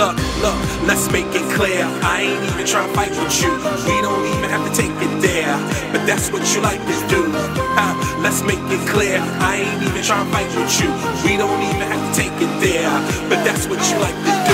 Look, look, let's make it clear. I ain't even trying to fight with you. We don't even have to take it there. But that's what you like to do. Huh? Let's make it clear. I ain't even trying to fight with you. We don't even have to take it there. But that's what you like to do.